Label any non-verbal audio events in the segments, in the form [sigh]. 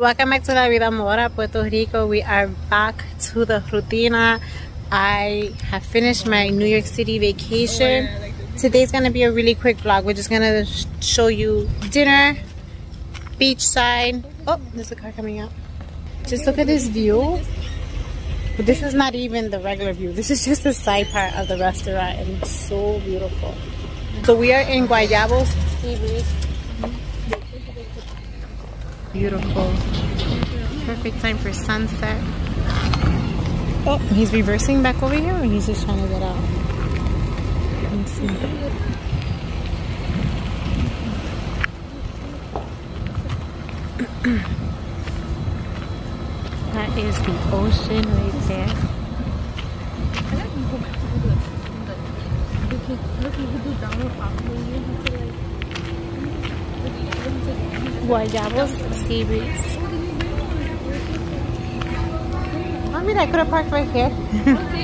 Welcome back to La Vida Mora, Puerto Rico. We are back to the rutina. I have finished my New York City vacation. Today's gonna be a really quick vlog. We're just gonna show you dinner, beachside. Oh, there's a car coming out. Just look at this view. But this is not even the regular view. This is just the side part of the restaurant and it's so beautiful. So we are in Guayabos Sea Beautiful. Perfect time for sunset. Oh, he's reversing back over here or he's just trying to get out? Let's see. that is the ocean right there. Guayabos Sea Breeze. I oh, mean, I could have parked right here. [laughs]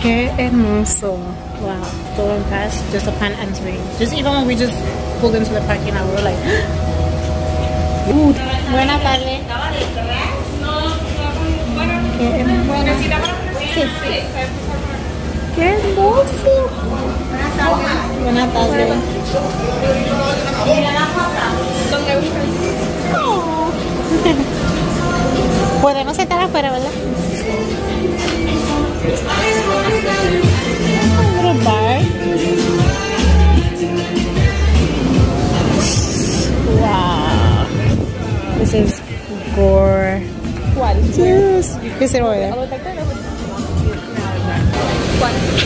Qué hermoso. Wow. Going past just upon entering. Just even when we just pulled into the parking lot, we were like, [gasps] Ooh, buena tarde. Qué. Sí. Qué hermoso. Buenas tardes. Oh. Podemos estar afuera, ¿verdad? Wow. This is gorgeous. You can sit over there.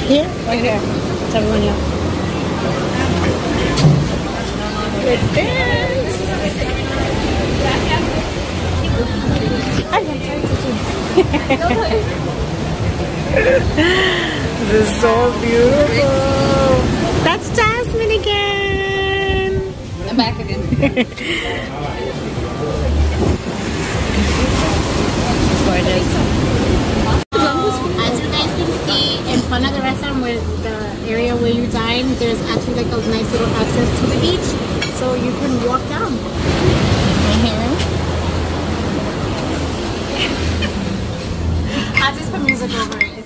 Here? Here. It's everyone here. Good dance. This is so beautiful. That's Jasmine again. I'm back again. It's [laughs] gorgeous. Front of the restaurant where the area where you dine, there's actually like a nice little access to the beach. So you can walk down. Right here. I'll just put music over it.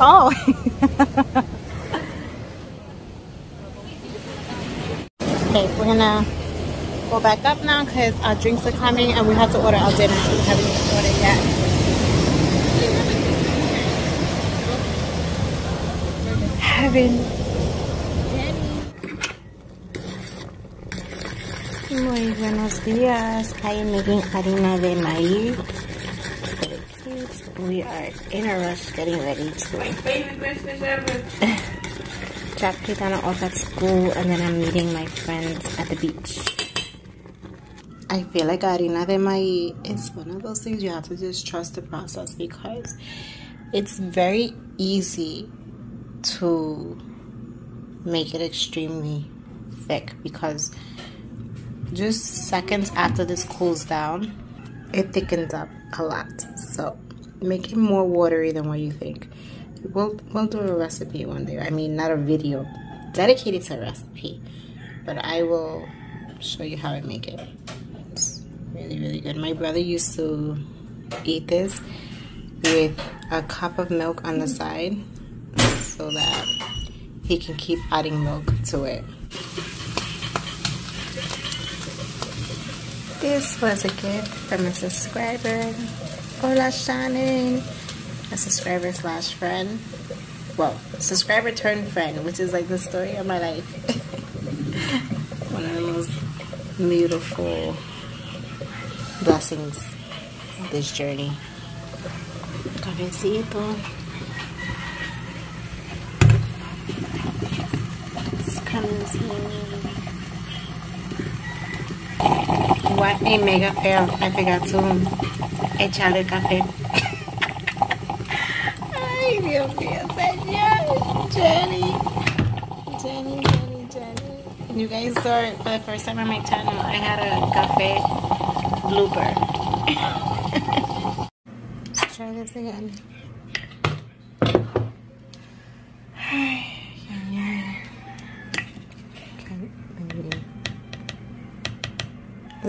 Oh. okay, we're gonna go back up now because our drinks are coming and we have to order our dinner. We haven't even ordered yet. Having Muy buenos días. I am making harina de maíz for the kids. We are in a rush getting ready to My favorite Christmas ever. drop Kitana off at school and then I'm meeting my friends at the beach. I feel like harina de maíz is one of those things you have to just trust the process because it's very easy to make it extremely thick because just seconds after this cools down, it thickens up a lot. So make it more watery than what you think. We'll, we'll do a recipe one day. I mean, not a video dedicated to a recipe, but I will show you how I make it. It's really, really good. My brother used to eat this with a cup of milk on the side so that he can keep adding milk to it. This was a gift from a subscriber. Hola, Shannon. A subscriber slash friend. Well, subscriber turned friend, which is like the story of my life. [laughs] One of the most beautiful blessings this journey. Cafecito. It's coming. What a mega fail. I forgot to echarle café. Ay, Dios mío, señor. Jenny. Jenny, Jenny, Jenny. You guys saw it for the first time on my channel. I had a cafe blooper. Let's [laughs] try this again.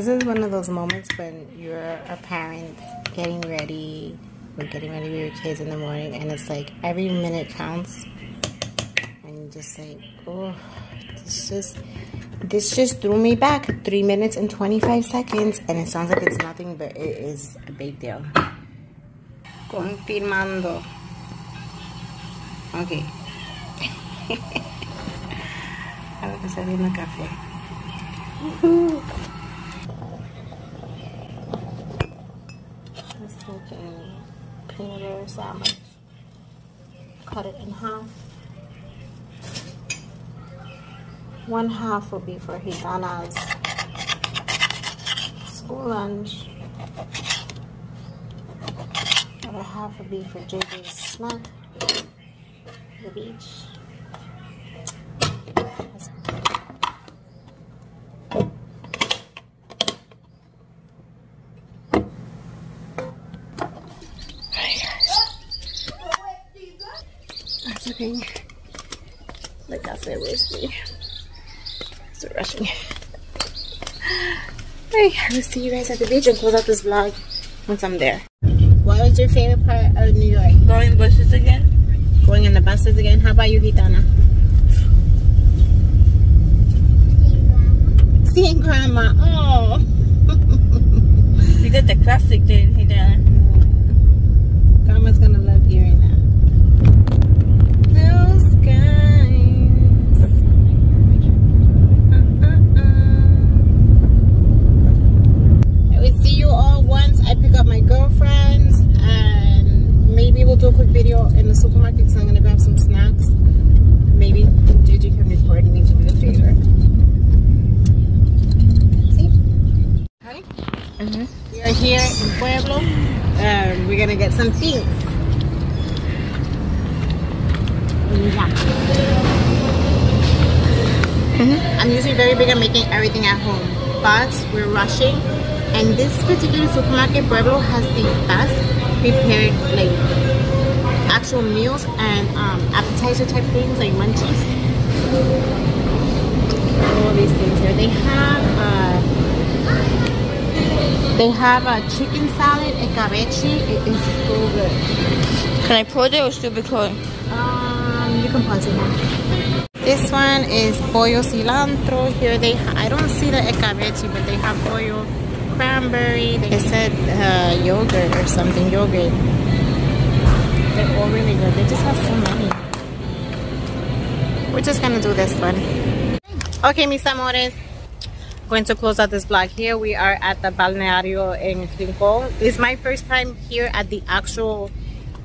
This is one of those moments when you're a parent getting ready or getting ready with your kids in the morning and it's like every minute counts and you just say, oh, this just, this just threw me back three minutes and 25 seconds and it sounds like it's nothing but it is a big deal. Confirmando. Ok. [laughs] Ahora que está viendo café. Uh -huh. Sandwich. Cut it in half. One half will be for Gitana's school lunch. Other half will be for JJ's snack, the beach. Drinking the cafe with me. So rushing. [laughs] Hey, I'll see you guys at the beach and close out this vlog once I'm there. What was your favorite part of New York? Going in buses again. Going in the buses again? How about you, Gitana? Seeing grandma. Oh. [laughs] we did the classic thing, Gitana. Mm -hmm. I'm usually very big on making everything at home, but we're rushing. And this particular supermarket, Pueblo, has the best prepared like actual meals and um, appetizer type things like munchies. All these things here. They have uh, they have a chicken salad and cabechi. It is so good. Can I pause it or still be recording? Um, pause it This one is pollo cilantro. Here they I don't see the escabeche, but they have pollo cranberry. They said uh, yogurt or something yogurt. They're all really good. They just have so many. We're just gonna do this one. Okay, mis amores. Going to close out this vlog here. We are at the balneario in Rincon. It's my first time here at the actual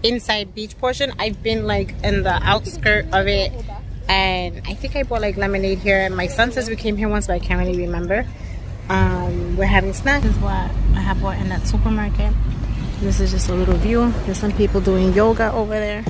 inside beach portion. I've been like in the outskirt of it and I think I bought like lemonade here and my son says we came here once but I can't really remember. Um, we're having snacks. Is what I have bought in that supermarket. This is just a little view. There's some people doing yoga over there.